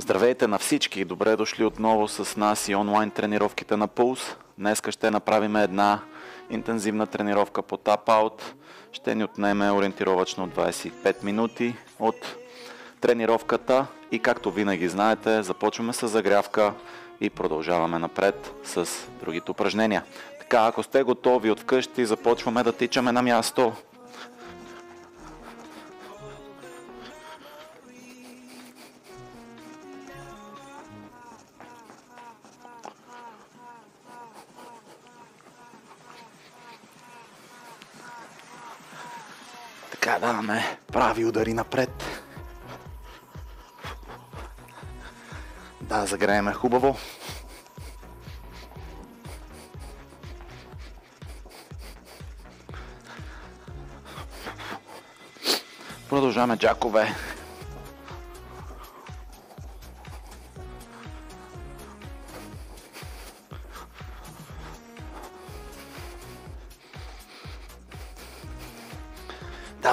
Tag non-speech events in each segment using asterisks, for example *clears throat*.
Здравейте на всички! Добре дошли отново с нас и онлайн тренировките на Пулс. Днеска ще направим една интензивна тренировка по тап-аут. Ще ни отнеме ориентировачно 25 минути от тренировката и както винаги знаете, започваме с загрявка и продължаваме напред с другите упражнения. Така, ако сте готови от вкъщи, започваме да тичаме на място. Така, даваме прави удари напред. Да, загрееме хубаво. Продължаваме джакове.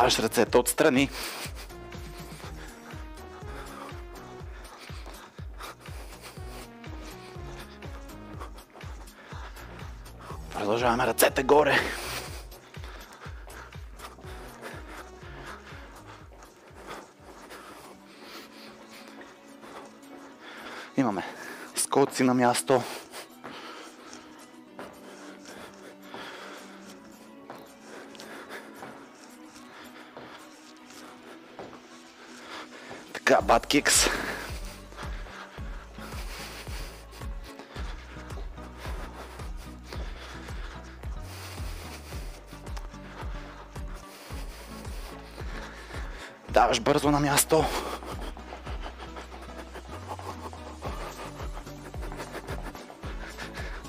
Даваш ръцете отстрани. Продължаваме ръцете горе. Имаме скоци на място. Така, бат кикс. Даваш бързо на място.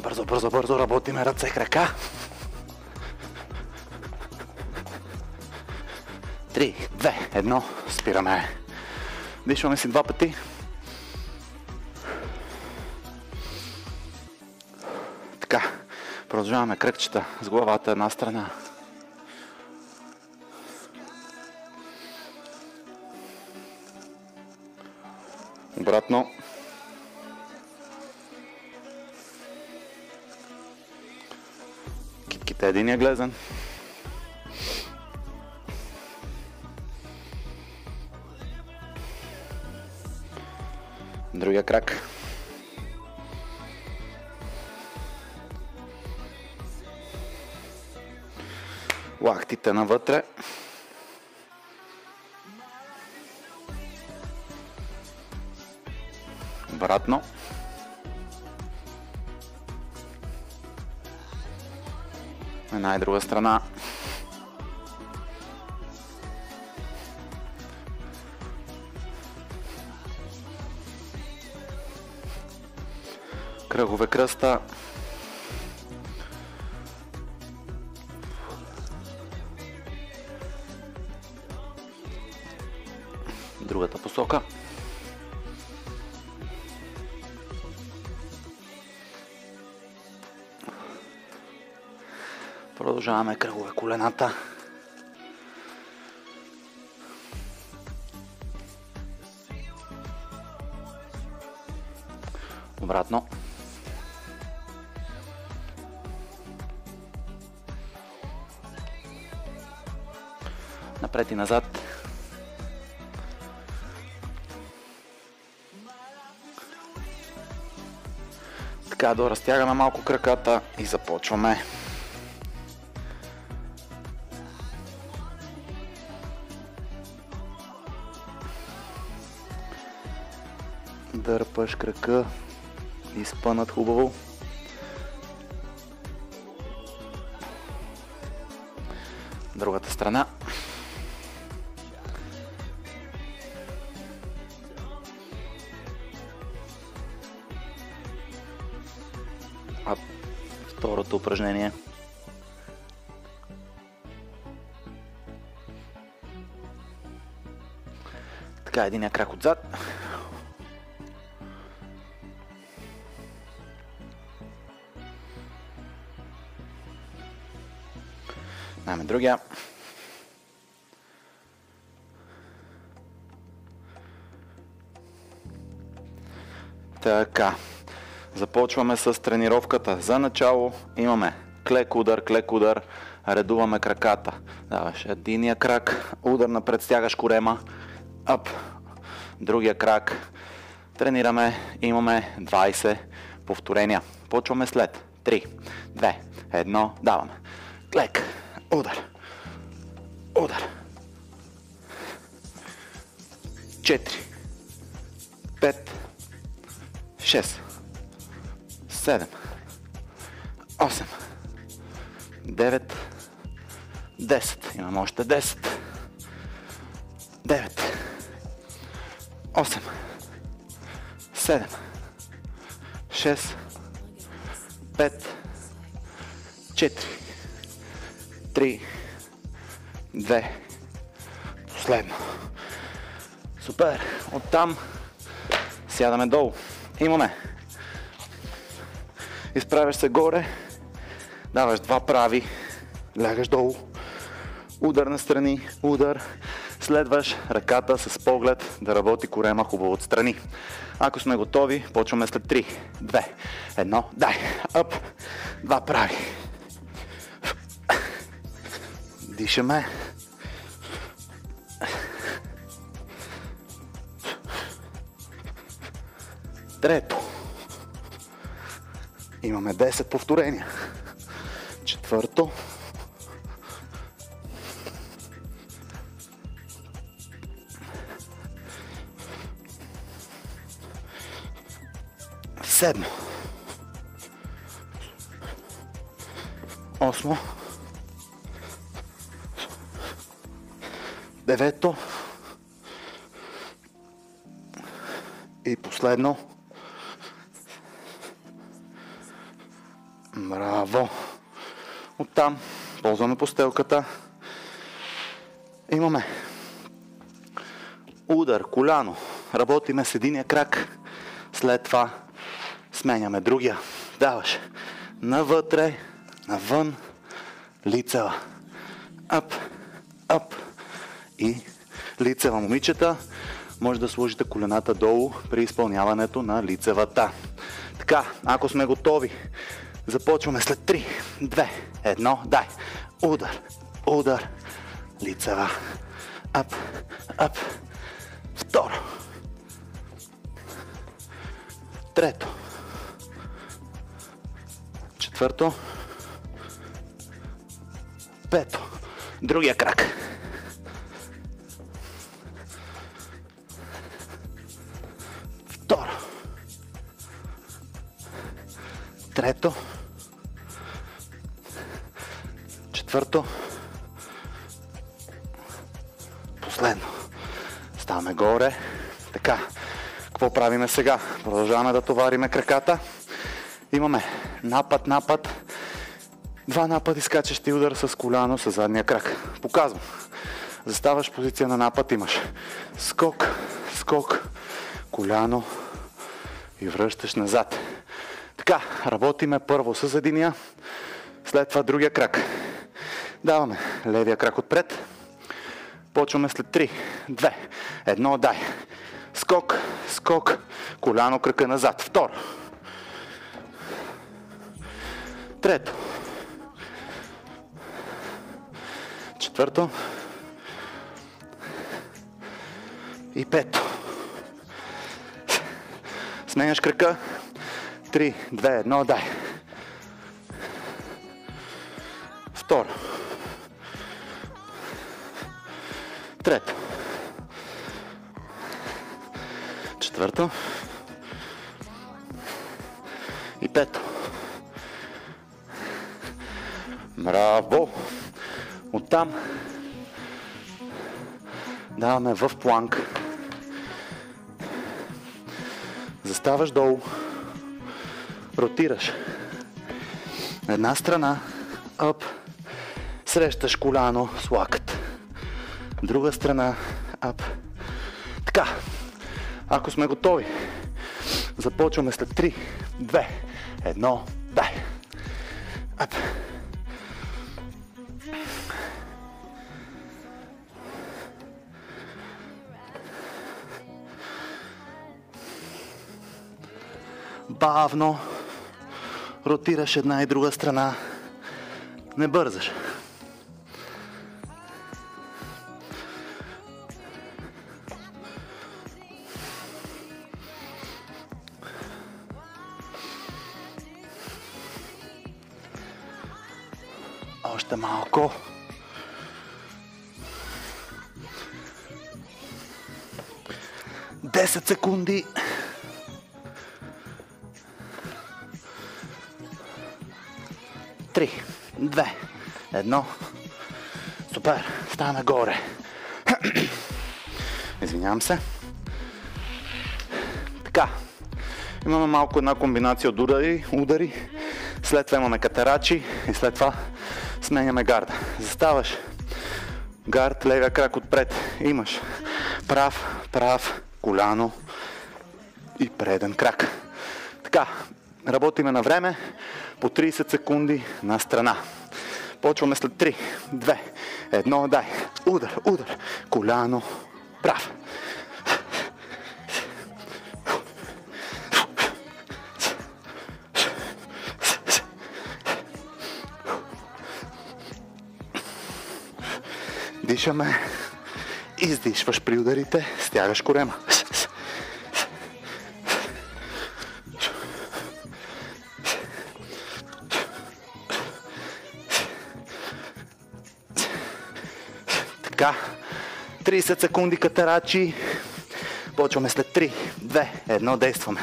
Бързо, бързо, бързо работиме ръце, крака. Три, две, едно, спираме. Дишваме си два пъти. Така, продължаваме кръгчета с главата една страна. Обратно. Китките единия глезен. Другия крак. Лахтите навътре. Обратно. Една и друга страна. Кръгове кръста. Другата посока. Продължаваме кръгове колената. Обратно. Напред и назад. Така, доразтягаме малко краката и започваме. Дърпаш крака, изпънат хубаво. Другата страна. Упражнение. Така, един крак отзад. Даваме другия. Така. Започваме с тренировката. За начало имаме клек удар, клек удар, редуваме краката. Даваш единия крак, удар напред, стягаш корема, ап, другия крак. Тренираме, имаме 20 повторения. Почваме след 3, 2, 1, даваме. Клек, удар, удар. 4, 5, 6, 7, 8, 9, 10. Имам още 10. 9, 8, 7, 6, 5, 4, 3, 2, последно. Супер! Оттам сядаме долу. Имаме. Изправяш се горе, даваш два прави, лягаш долу, удар на страни, удар, следваш ръката с поглед да работи корема хубаво отстрани. Ако сме готови, почваме след 3, 2, 1, дай, ъп, два прави. Дишаме. Трето. Имаме 10 повторения. Четвърто. Седмо. Осмо. Девето. И последно. Браво! Оттам ползваме постелката. Имаме удар, коляно. Работиме с единия крак. След това сменяме другия. Даваш навътре, навън, лицева. Ап, ап и лицева. Момичета, може да сложите колената долу при изпълняването на лицевата. Така, ако сме готови, Започваме след 3, 2, 1, дай. Удар, удар, лицева. Ап, ап. Второ. Трето. Четвърто. Пето. Другия крак. Трето. Четвърто. Последно. Ставаме горе. Така. Какво правиме сега? Продължаваме да товариме краката. Имаме напад, напад. Два напади скачащи удар с коляно с задния крак. Показвам. Заставаш позиция на напад, имаш скок, скок, коляно и връщаш назад. Така, работиме първо с единия, след това другия крак. Даваме левия крак отпред. Почваме след 3, 2, 1, дай. Скок, скок, коляно, крака назад. Второ. Трето. Четвърто. И пето. Сменяш крака. 3, 2, 1, дай. Второ. Трето. Четвърто. И пето. Браво! Оттам даваме в планк. Заставаш долу. Ротираш. Една страна. Ъп. Срещаш коляно с лакът. Друга страна. Ап. Така. Ако сме готови, започваме след 3, 2, 1, дай. Ап. Бавно ротираш една и друга страна. Не бързаш. Още малко. Десет секунди. Три, две, едно. Супер. Стана нагоре. *clears throat* Извинявам се. Така. Имаме малко една комбинация от удари, удари. След това имаме катерачи и след това сменяме гарда. Заставаш. Гард, левия крак отпред. Имаш прав, прав, коляно и преден крак. Така, работиме на време по 30 секунди на страна. Почваме след 3, 2, 1, дай. Удар, удар, коляно, прав. Дишаме. Издишваш при ударите, стягаш корема. 30 секунди катерачи. Почваме след 3, 2, 1, действаме.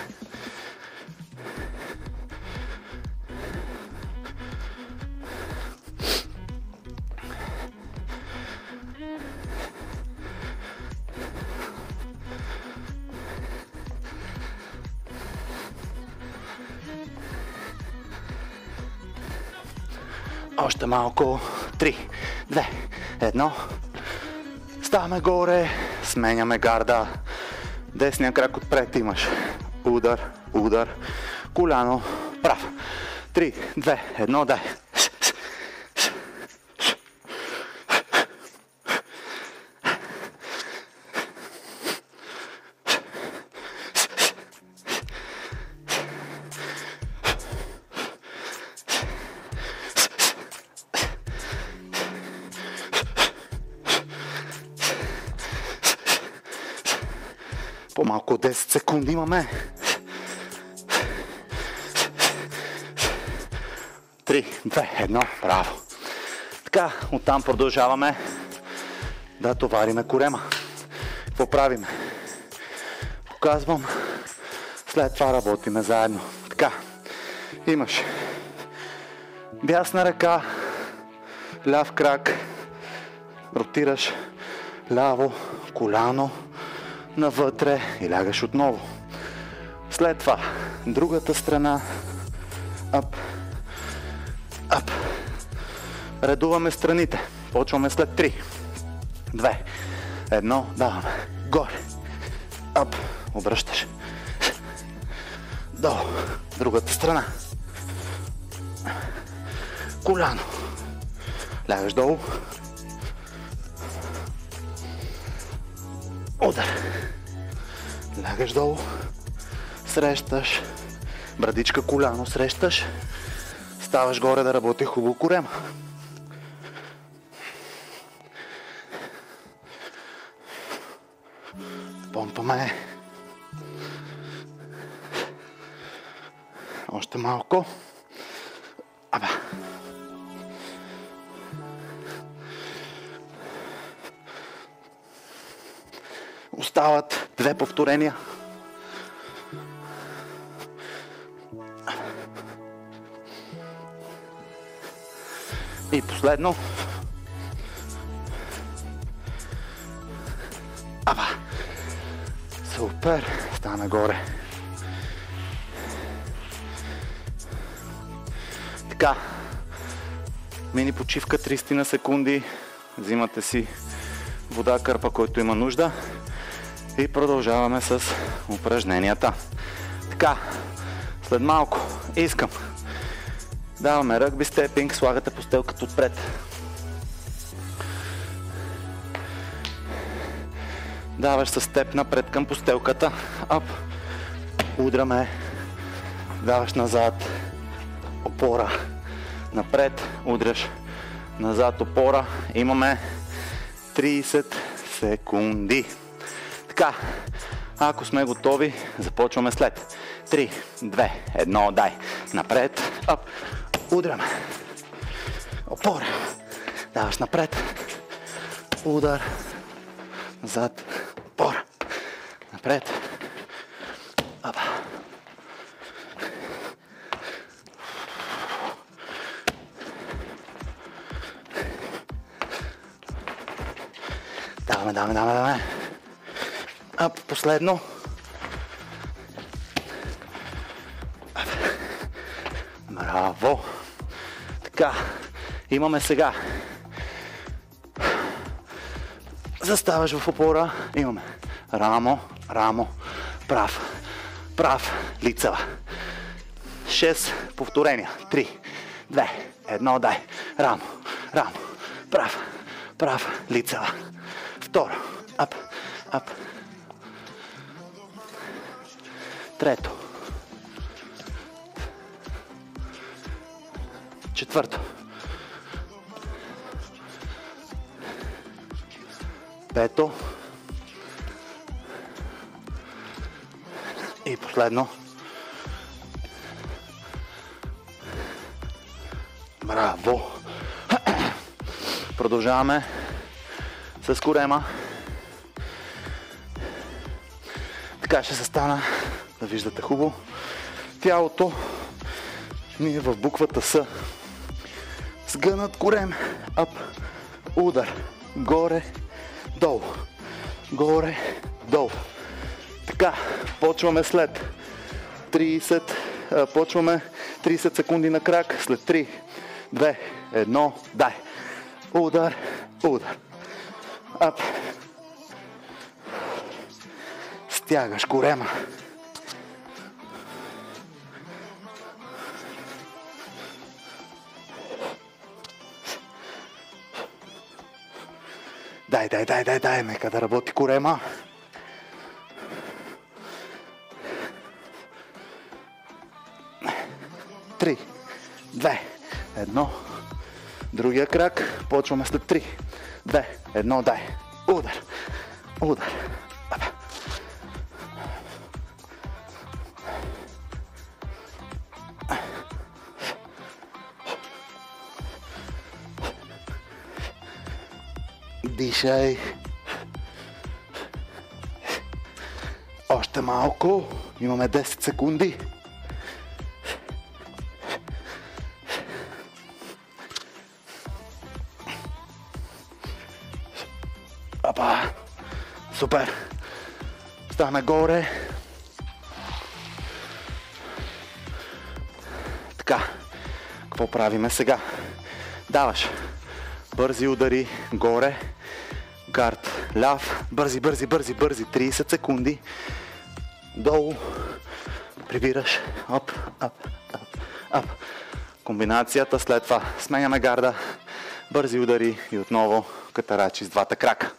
Още малко. 3, 2, 1. Ставаме горе, сменяме гарда. Десния крак отпред имаш. Удар, удар, коляно, прав. 3, 2, 1, дай. Секунди имаме. 3, 2, 1, браво. Така, оттам продължаваме да товариме корема. Какво правиме? Показвам. След това работиме заедно. Така, имаш дясна ръка, ляв крак, ротираш ляво коляно, навътре и лягаш отново. След това, другата страна, ап, ап. Редуваме страните. Почваме след 3, 2, 1, даваме. Горе, ап, обръщаш. Долу, другата страна. Коляно. Лягаш долу. Удар. Лягаш долу. Срещаш. Брадичка коляно срещаш. Ставаш горе да работи хубаво корема. Последно. Аба. Супер. Стана горе. Така. Мини почивка 30 на секунди. Взимате си вода, кърпа, който има нужда. И продължаваме с упражненията. Така, след малко искам. Даваме ръгби степинг, слагате постелката отпред. Даваш с степ напред към постелката. Ап. Удраме. даваш назад, опора, напред, удряш, назад, опора. Имаме 30 секунди. Така, ако сме готови, започваме след 3, 2, 1, дай. Напред, ап, удряме. Опора. Даваш напред. Удар. Назад. Опора. Напред. Апа. Даваме, даваме, даваме, даваме. Последно. Имаме сега. Заставаш в опора, имаме рамо, рамо, прав, прав, лицева. 6 повторения. 3, 2, 1, дай. Рамо, рамо, прав, прав, лицева. Второ, ап, ап. Трето. Четвърто. Пето. И последно. Браво! Продължаваме с корема. Така ще се стана, да виждате хубаво. Тялото ни е в буквата С. Сгънат корем, ап, удар, горе, долу, горе, долу. Така, почваме след 30, а, почваме 30 секунди на крак, след 3, 2, 1, дай. Удар, удар. Ап. Стягаш корема. Дай, дай, дай, дай, нека да работи корема. Три, две, едно. Другия крак. Почваме след три, две, едно, дай. Удар, удар. Дишай. Още малко. Имаме 10 секунди. Апа. Супер. Ставаме горе. Така. Какво правиме сега? Даваш бързи удари горе, гард ляв, бързи, бързи, бързи, бързи, 30 секунди, долу, прибираш, оп, ап, ап, ап. Комбинацията, след това. Сменяме гарда, бързи удари и отново катарачи с двата крака.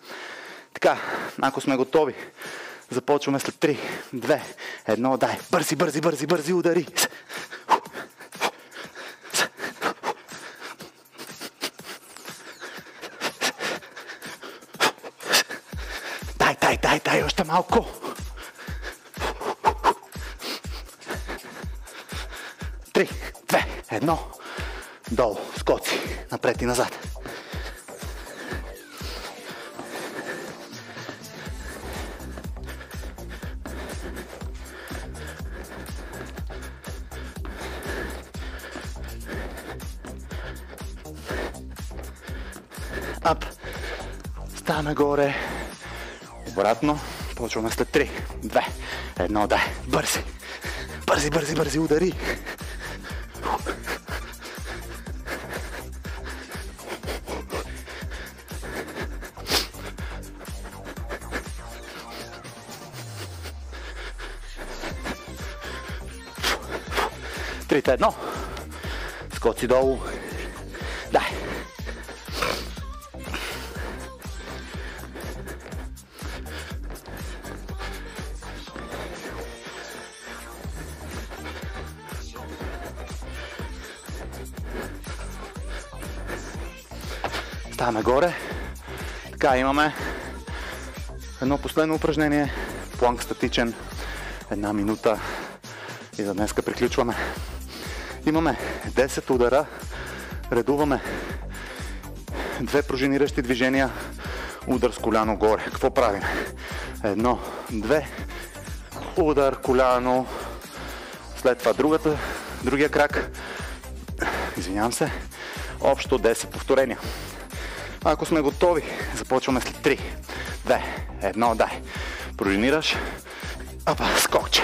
Така, ако сме готови, започваме след 3, 2, 1, дай, бързи, бързи, бързи, бързи удари. Още малко. Три, две, едно. Долу, скоци, напред и назад. Ап. Ставаме горе. Обратно. počnemo sled 3, 2, 1, da, brzi, brzi, brzi, brzi udari. Tri tedno, skoci dol, Ставаме горе. Така, имаме едно последно упражнение. Планк статичен. Една минута. И за днеска приключваме. Имаме 10 удара. Редуваме две пружиниращи движения. Удар с коляно горе. Какво правим? Едно, две. Удар, коляно. След това другата, другия крак. Извинявам се. Общо 10 повторения. Ако сме готови, започваме след 3, 2, 1, дай. Пружинираш. Апа, скокче.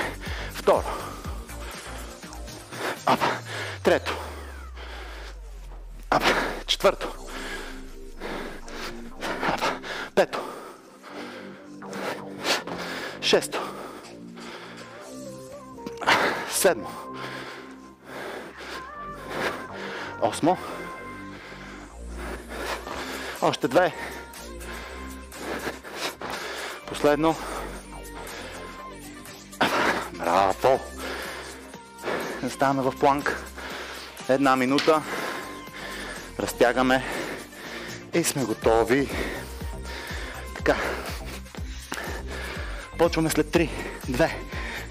Второ. Апа, трето. Апа, четвърто. Апа, пето. Шесто. Седмо. Осмо. Още две. Последно. Браво! Ставаме в планк. Една минута. Разтягаме. И сме готови. Така. Почваме след 3, 2,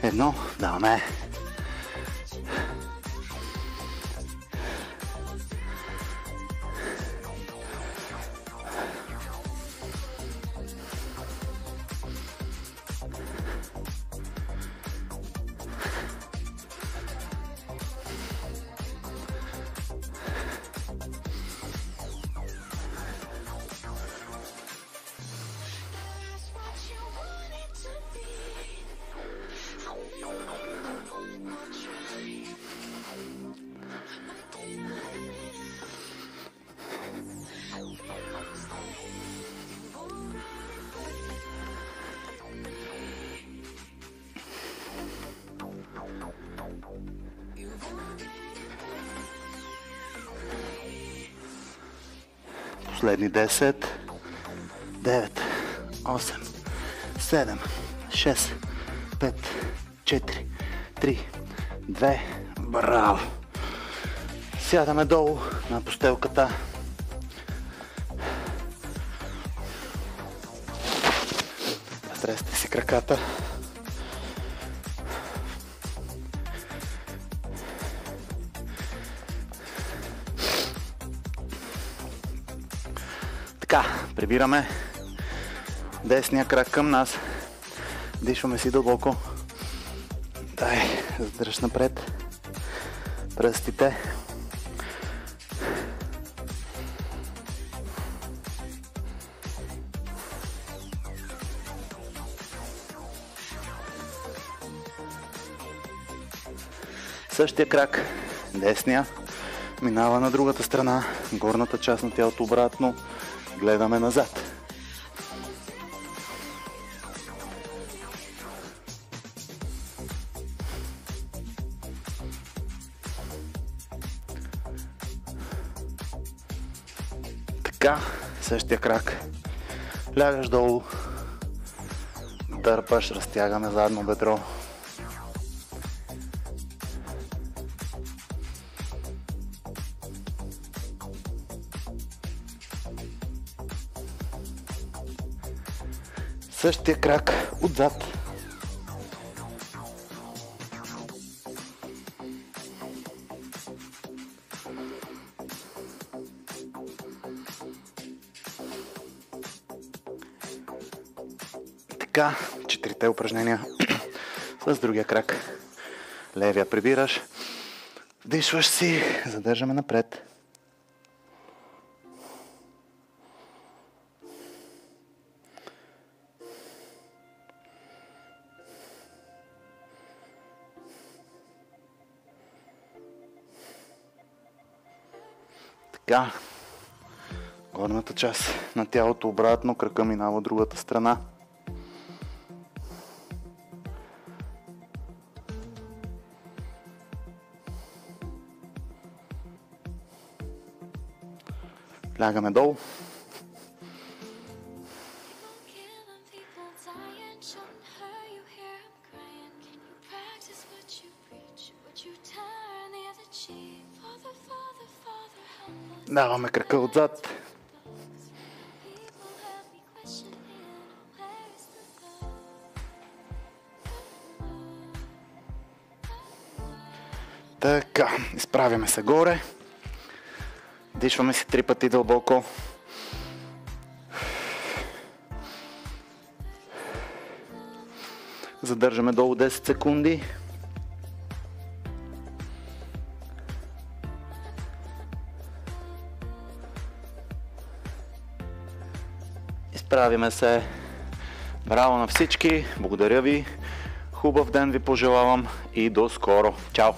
1. Даваме. Последни 10, 9, 8, 7, 6, 5, 4, 3, 2. Браво! Сядаме долу на постелката. Разтресте си краката. Прибираме десния крак към нас. Дишваме си дълбоко. Дай, задръж напред. Пръстите. Същия крак, десния, минава на другата страна, горната част на тялото обратно, гледаме назад. Така, същия крак. Лягаш долу, дърпаш, разтягаме задно бедро. Същия крак отзад. Така, четирите упражнения *clears throat* с другия крак. Левия прибираш, вдишваш си, задържаме напред. Така, горната част на тялото обратно, кръка минава от другата страна. Лягаме долу. Даваме крака отзад. Така, изправяме се горе. Дишваме си три пъти дълбоко. Задържаме долу 10 секунди. Изправиме се. Браво на всички. Благодаря ви. Хубав ден ви пожелавам и до скоро. Чао!